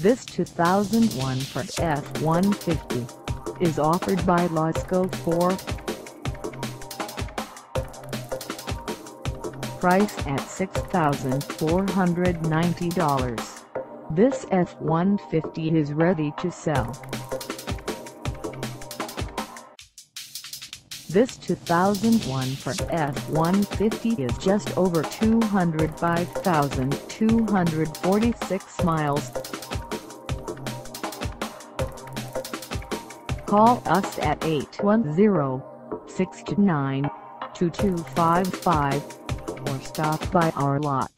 This 2001 Ford F-150 is offered by Lasco Ford. Price at $6,490. This F-150 is ready to sell. This 2001 Ford F-150 is just over 205,246 miles. Call us at 810-629-2255 or stop by our lot.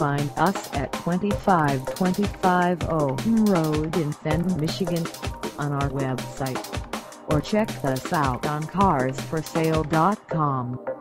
Find us at 2525 Owen Road in Fenton, Michigan on our website or check us out on carsforsale.com.